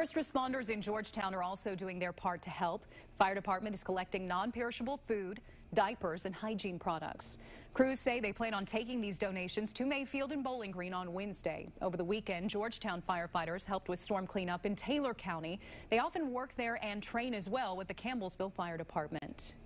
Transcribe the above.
First responders in Georgetown are also doing their part to help. Fire department is collecting non-perishable food, diapers, and hygiene products. Crews say they plan on taking these donations to Mayfield and Bowling Green on Wednesday. Over the weekend, Georgetown firefighters helped with storm cleanup in Taylor County. They often work there and train as well with the Campbellsville Fire Department.